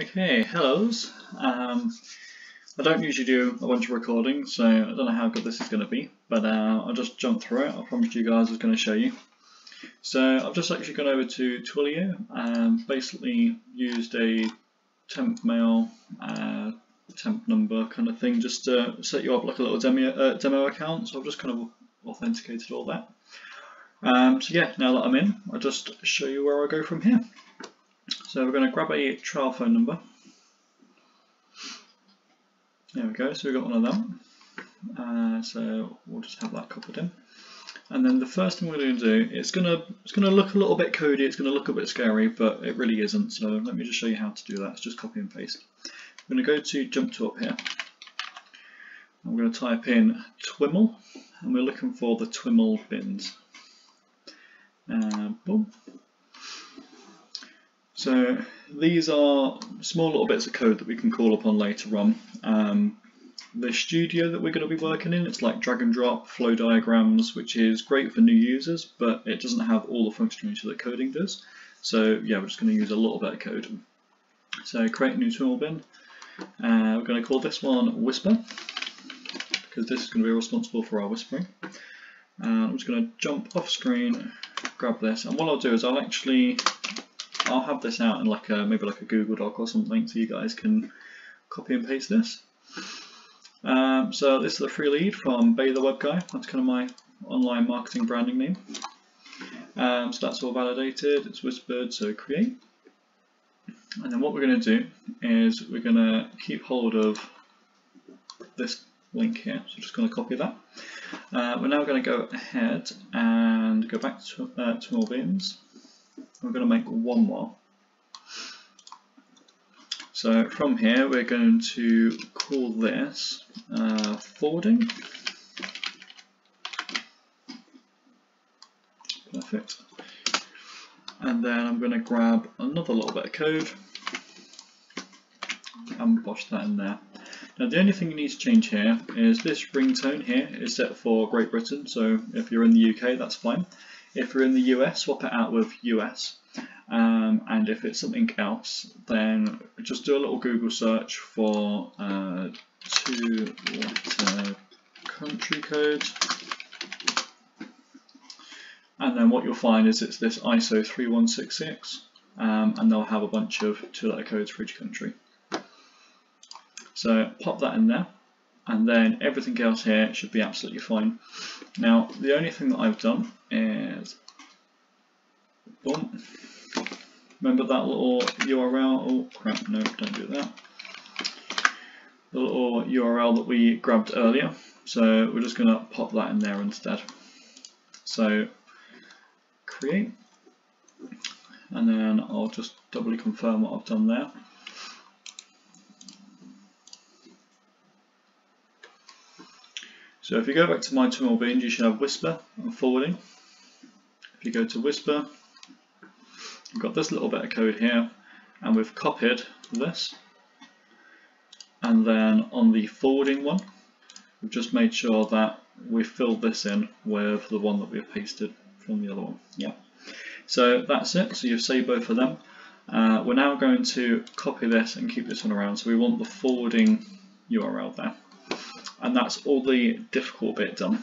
Okay, hellos. Um, I don't usually do a bunch of recording, so I don't know how good this is going to be, but uh, I'll just jump through it. I promised you guys I was going to show you. So I've just actually gone over to Twilio and basically used a temp mail, uh, temp number kind of thing just to set you up like a little demo, uh, demo account. So I've just kind of authenticated all that. Um, so yeah, now that I'm in, I'll just show you where I go from here. So we're going to grab a trial phone number. There we go, so we've got one of them. Uh, so we'll just have that copied in. And then the first thing we're going to do, it's going to it's going to look a little bit codey, it's going to look a bit scary, but it really isn't. So let me just show you how to do that. It's just copy and paste. I'm going to go to jump to up here. I'm going to type in TWIML, and we're looking for the TWIML bins. Uh, boom. So these are small little bits of code that we can call upon later on. Um, the studio that we're going to be working in, it's like drag and drop, flow diagrams, which is great for new users, but it doesn't have all the functionality that coding does. So yeah, we're just going to use a little bit of code. So create a new TwiML bin. Uh, we're going to call this one Whisper, because this is going to be responsible for our whispering. And I'm just going to jump off screen, grab this, and what I'll do is I'll actually I'll have this out in like a maybe like a Google Doc or something so you guys can copy and paste this. Um, so this is the free lead from Bay the Web Guy. That's kind of my online marketing branding name. Um, so that's all validated. It's whispered. So create. And then what we're going to do is we're going to keep hold of this link here. So I'm just going to copy that. Uh, we're now going to go ahead and go back to, uh, TwiML bins we're going to make one more. So from here we're going to call this uh, forwarding. Perfect. And then I'm going to grab another little bit of code and bosh that in there. Now the only thing you need to change here is this ringtone here is set for Great Britain, so if you're in the UK that's fine. If you're in the US, swap it out with US. Um, and if it's something else, then just do a little Google search for uh, two letter country code. And then what you'll find is it's this ISO 3166, um, and they'll have a bunch of two letter codes for each country. So pop that in there and then everything else here should be absolutely fine. Now the only thing that I've done is boom. Remember that little URL? Oh crap, no, don't do that. The little URL that we grabbed earlier. So we're just going to pop that in there instead. So create, and then I'll just doubly confirm what I've done there. So if you go back to my TwiML bins, you should have Whisper and forwarding. If you go to Whisper, we've got this little bit of code here, and we've copied this. And then on the forwarding one, we've just made sure that we filled this in with the one that we've pasted from the other one. Yeah. So that's it. So you've saved both of them. Uh, we're now going to copy this and keep this one around. So we want the forwarding URL there and that's all the difficult bit done.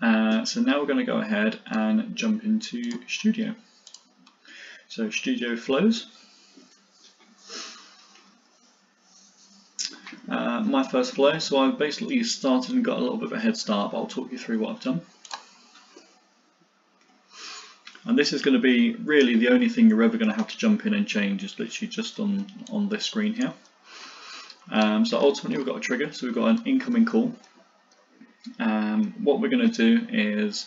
Uh, so now we're going to go ahead and jump into Studio. So Studio Flows. Uh, my first flow, so I've basically started and got a little bit of a head start, but I'll talk you through what I've done. And this is going to be really the only thing you're ever going to have to jump in and change is literally just on, on this screen here. Um, so ultimately we've got a trigger, so we've got an incoming call. Um, what we're going to do is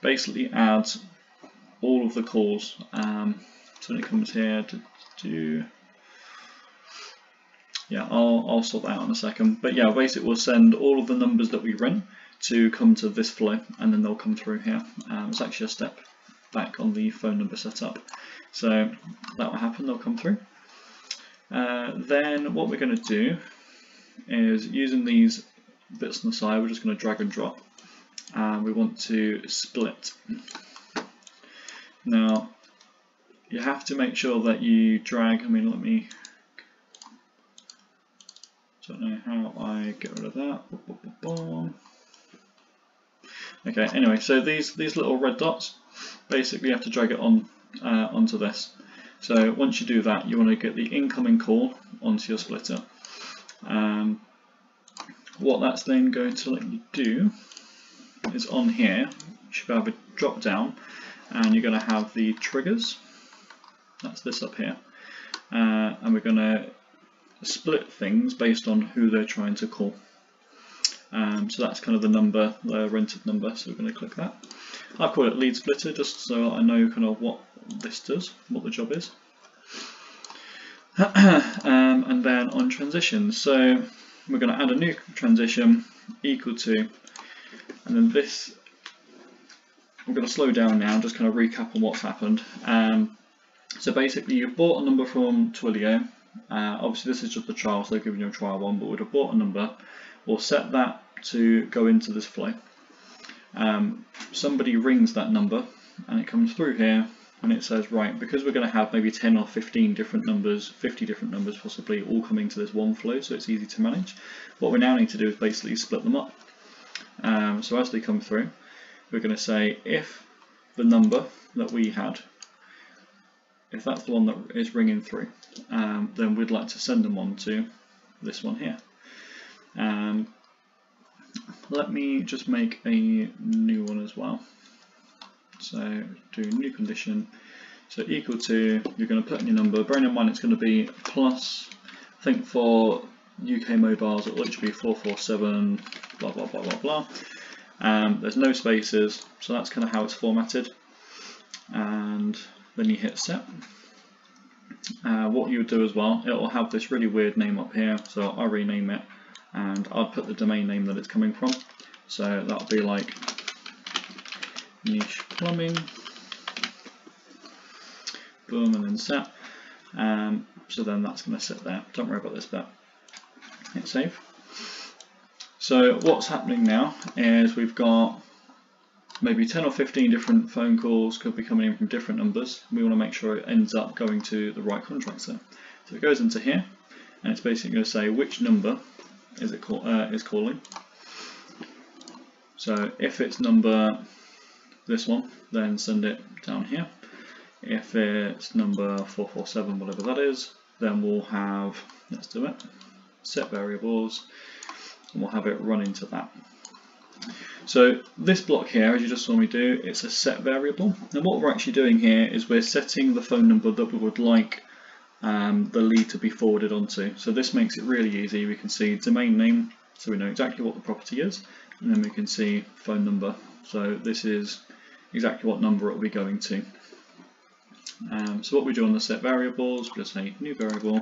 basically add all of the calls. Um, so when it comes here to do, yeah, I'll, I'll sort that out in a second. But yeah, basically we'll send all of the numbers that we run to come to this flow and then they'll come through here. Um, it's actually a step back on the phone number setup. So that will happen, they'll come through. Uh, then what we're going to do is using these bits on the side, we're just going to drag and drop. And we want to split. Now, you have to make sure that you drag, I mean, let me don't know how I get rid of that. Okay, anyway, so these, these little red dots, basically you have to drag it on uh, onto this. So once you do that, you want to get the incoming call onto your splitter. Um, what that's then going to let you do is on here, you should have a drop down and you're going to have the triggers. That's this up here. Uh, and we're going to split things based on who they're trying to call. Um, so that's kind of the number, the rented number, so we're going to click that. I call it lead splitter just so I know kind of what this does, what the job is. um, and then on transitions, so we're going to add a new transition equal to, and then this, I'm going to slow down now, just kind of recap on what's happened. Um, so basically you've bought a number from Twilio, uh, obviously this is just a trial, so they're giving you a trial one, but we'd have bought a number, we'll set that to go into this flow. Um, somebody rings that number and it comes through here and it says right because we're going to have maybe 10 or 15 different numbers 50 different numbers possibly all coming to this one flow so it's easy to manage what we now need to do is basically split them up. Um, so as they come through we're going to say if the number that we had if that's the one that is ringing through um, then we'd like to send them on to this one here. Um, let me just make a new one as well so do new condition. So equal to, you're going to put in your number, bearing in mind it's going to be plus, I think for UK mobiles it will literally be 447, blah blah blah blah blah. Um, there's no spaces, so that's kind of how it's formatted. And then you hit set. Uh, what you would do as well, it will have this really weird name up here, so I'll rename it and I'll put the domain name that it's coming from. So that'll be like niche plumbing, boom, and then set. Um, so then that's going to sit there. Don't worry about this bit. Hit save. So what's happening now is we've got maybe 10 or 15 different phone calls could be coming in from different numbers. We want to make sure it ends up going to the right contractor. So it goes into here and it's basically going to say which number is it call, uh, is calling. So if it's number this one, then send it down here. If it's number 447, whatever that is, then we'll have, let's do it, set variables, and we'll have it run into that. So this block here, as you just saw me do, it's a set variable. And what we're actually doing here is we're setting the phone number that we would like um, the lead to be forwarded onto. So this makes it really easy. We can see domain name, so we know exactly what the property is, and then we can see phone number. So this is exactly what number it will be going to. Um, so what we do on the set variables, we'll just say new variable,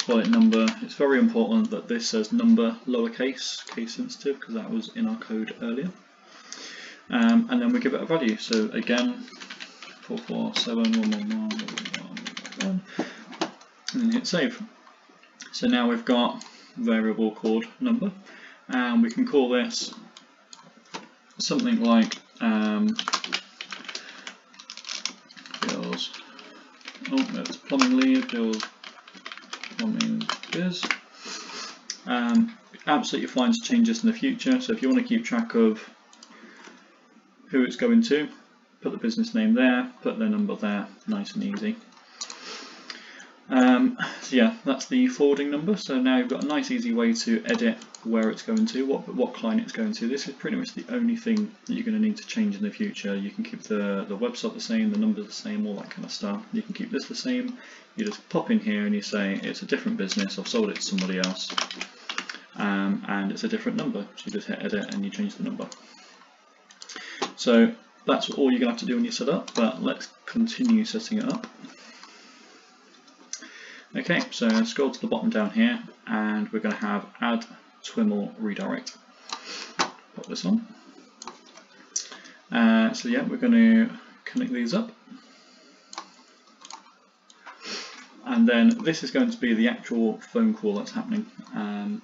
call it number. It's very important that this says number lowercase, case sensitive, because that was in our code earlier. Um, and then we give it a value. So again, 4471111, and hit save. So now we've got variable called number, and we can call this something like um, Bill's, oh that's plumbing Bill's plumbing biz. Um, absolutely fine to change this in the future, so if you want to keep track of who it's going to, put the business name there, put their number there, nice and easy. Um, so yeah, that's the forwarding number. So now you've got a nice easy way to edit where it's going to, what what client it's going to. This is pretty much the only thing that you're going to need to change in the future. You can keep the, the website the same, the numbers the same, all that kind of stuff. You can keep this the same. You just pop in here and you say it's a different business, I've sold it to somebody else. Um, and it's a different number. So you just hit edit and you change the number. So that's all you're going to have to do when you set up, but let's continue setting it up. Okay, so scroll to the bottom down here and we're going to have add TWIML redirect. Put this on. Uh, so yeah, we're going to connect these up. And then this is going to be the actual phone call that's happening. Um,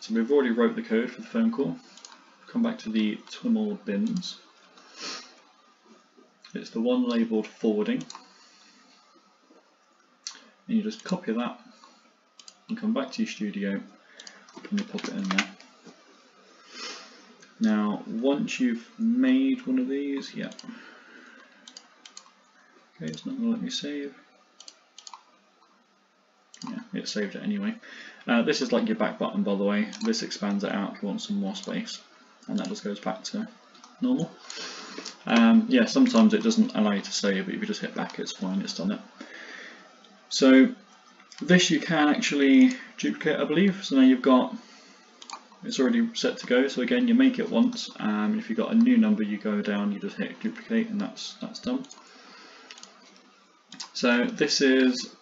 so we've already wrote the code for the phone call. Come back to the TWIML bins. It's the one labeled forwarding and you just copy that and come back to your studio and you pop it in there. Now, once you've made one of these, yeah. Okay, it's not going to let me save. Yeah, it saved it anyway. Uh, this is like your back button, by the way. This expands it out if you want some more space, and that just goes back to normal. Um, yeah, sometimes it doesn't allow you to save, but if you just hit back, it's fine. It's done it. So this you can actually duplicate, I believe. So now you've got it's already set to go. So again, you make it once. Um, if you've got a new number, you go down, you just hit duplicate, and that's that's done. So this is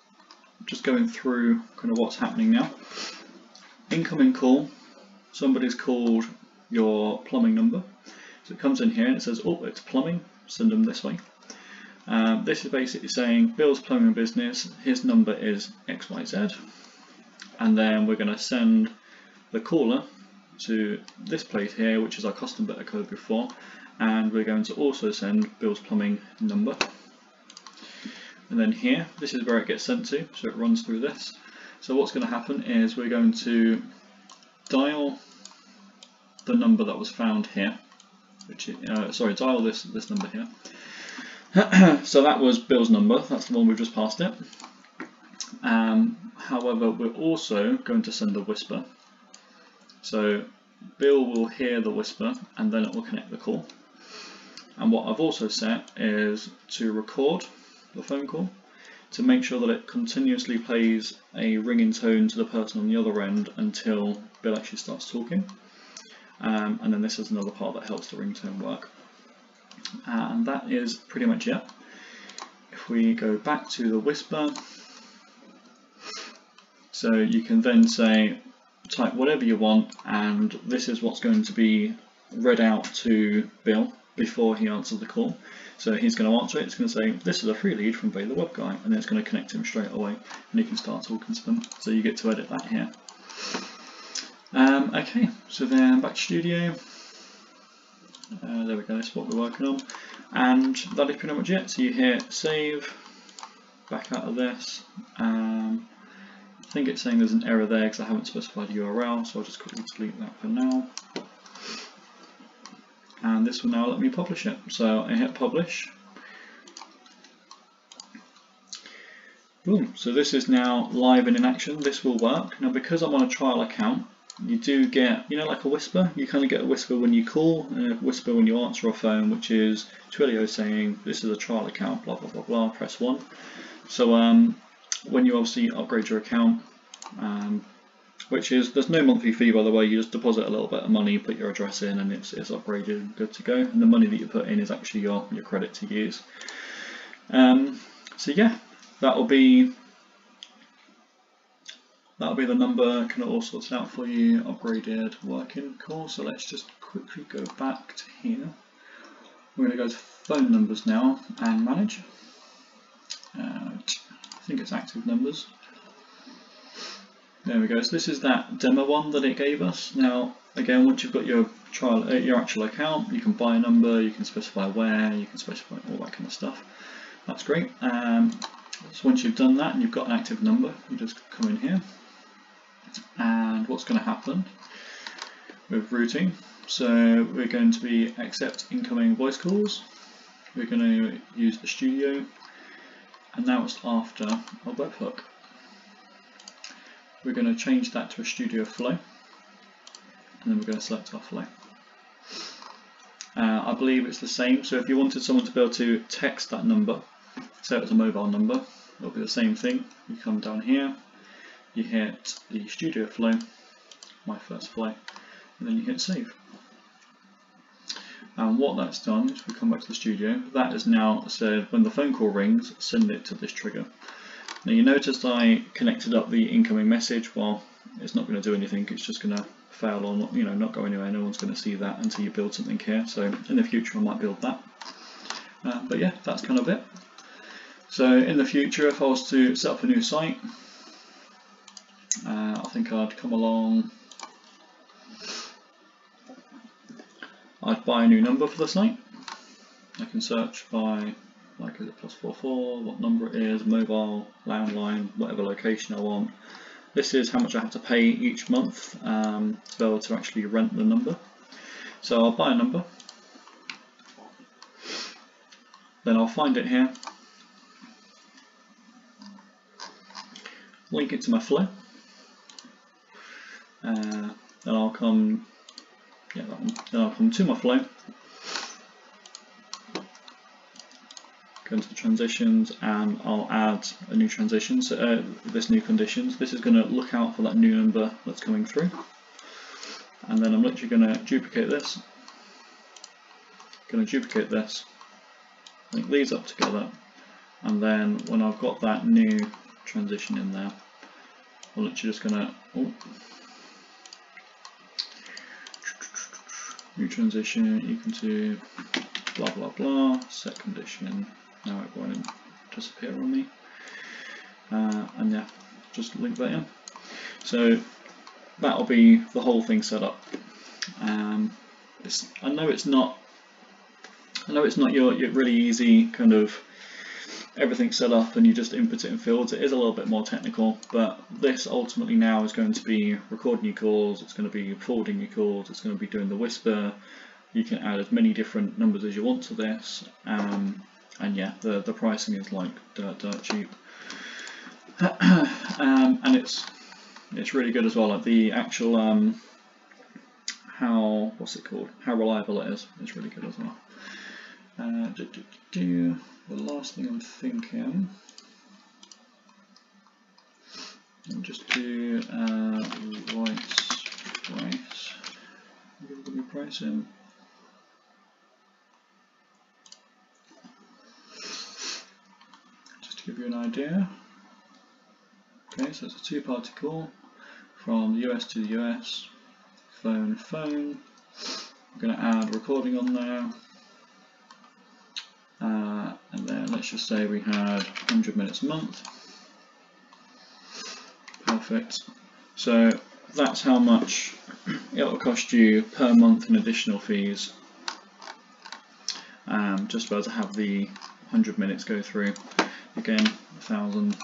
just going through kind of what's happening now. Incoming call. Somebody's called your plumbing number. So it comes in here and it says, oh, it's plumbing. Send them this way. Um, this is basically saying Bill's plumbing business. His number is XYZ. And then we're going to send the caller to this place here, which is our custom of code before, and we're going to also send Bill's plumbing number. And then here, this is where it gets sent to, so it runs through this. So what's going to happen is we're going to dial the number that was found here, which uh, sorry, dial this this number here. so that was Bill's number, that's the one we've just passed it. Um, however, we're also going to send a whisper so Bill will hear the whisper and then it will connect the call. And what I've also set is to record the phone call to make sure that it continuously plays a ringing tone to the person on the other end until Bill actually starts talking. Um, and then this is another part that helps the ringtone work. And that is pretty much it. If we go back to the whisper, so you can then say type whatever you want and this is what's going to be read out to Bill before he answers the call. So he's going to answer it, it's going to say this is a free lead from Bay the Web Guy and then it's going to connect him straight away and he can start talking to them. So you get to edit that here. Um, okay, so then back to studio. Uh, there we go, that's what we're working on. And that is pretty much it. So you hit save, back out of this. Um, I think it's saying there's an error there because I haven't specified a URL, so I'll just quickly delete that for now. And this will now let me publish it. So I hit publish. Boom, so this is now live and in action. This will work. Now because I'm on a trial account, you do get, you know, like a whisper. You kind of get a whisper when you call and a whisper when you answer a phone, which is Twilio saying, this is a trial account, blah, blah, blah, blah, press one. So um, when you obviously upgrade your account, um, which is, there's no monthly fee by the way, you just deposit a little bit of money, put your address in and it's, it's upgraded and good to go. And the money that you put in is actually your, your credit to use. Um, so yeah, that'll be that'll be the number, of all sorted out for you, upgraded, working, cool. So let's just quickly go back to here. We're going to go to phone numbers now and manage. Uh, think it's active numbers. There we go, so this is that demo one that it gave us. Now, again, once you've got your trial, uh, your actual account, you can buy a number, you can specify where, you can specify all that kind of stuff. That's great. Um, so once you've done that and you've got an active number, you just come in here. And what's going to happen with routing, so we're going to be accept incoming voice calls. We're going to use the studio and now it's after a webhook. We're going to change that to a studio flow and then we're going to select our flow. Uh, I believe it's the same, so if you wanted someone to be able to text that number, say it was a mobile number, it'll be the same thing. You come down here, you hit the studio flow, my first flow, and then you hit save. And what that's done is we come back to the studio, that has now said when the phone call rings, send it to this trigger. Now you noticed I connected up the incoming message, well it's not going to do anything, it's just going to fail or not, you know, not go anywhere, no one's going to see that until you build something here, so in the future I might build that. Uh, but yeah, that's kind of it. So in the future if I was to set up a new site, think I'd come along I'd buy a new number for the site. I can search by, like, is it plus 44, what number it is, mobile, landline, whatever location I want. this is how much I have to pay each month um, to be able to actually rent the number. So I'll buy a number, then I'll find it here, link it to my flow, uh, then I'll come, yeah, one. Then I'll come to my flow, go into the transitions, and I'll add a new transition. So uh, this new conditions. This is going to look out for that new number that's coming through, and then I'm literally going to duplicate this. Going to duplicate this, link these up together, and then when I've got that new transition in there, I'm literally just going to oh, new transition equal to blah blah blah set condition. Now it won't disappear on me. Uh, and yeah just link that in. So that'll be the whole thing set up. Um, I know it's not I know it's not your, your really easy kind of everything set up and you just input it in fields. It is a little bit more technical, but this ultimately now is going to be recording your calls, it's going to be forwarding your calls, it's going to be doing the whisper. You can add as many different numbers as you want to this, um, and yeah, the, the pricing is like dirt, dirt cheap. um, and it's it's really good as well. Like the actual um, how what's it called? How reliable it is. It's really good as well. Uh, do, do, do, the last thing I'm thinking, I'll just do uh, price. Give me pricing. Just to give you an idea. Okay, so it's a two-party call from the US to the US, phone, phone. I'm going to add recording on there. Uh, and then let's just say we had 100 minutes a month. Perfect. So that's how much it will cost you per month in additional fees um, just about to have the 100 minutes go through. Again, a thousand.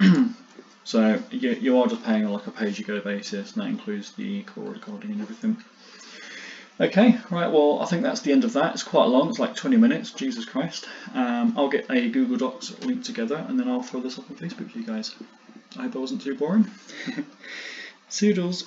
so you, you are just paying on like a pay-as-you-go basis, and that includes the call recording and everything. Okay, right, well, I think that's the end of that. It's quite long, it's like 20 minutes, Jesus Christ. Um, I'll get a Google Docs link together and then I'll throw this up on Facebook for you guys. I hope I wasn't too boring. Soodles.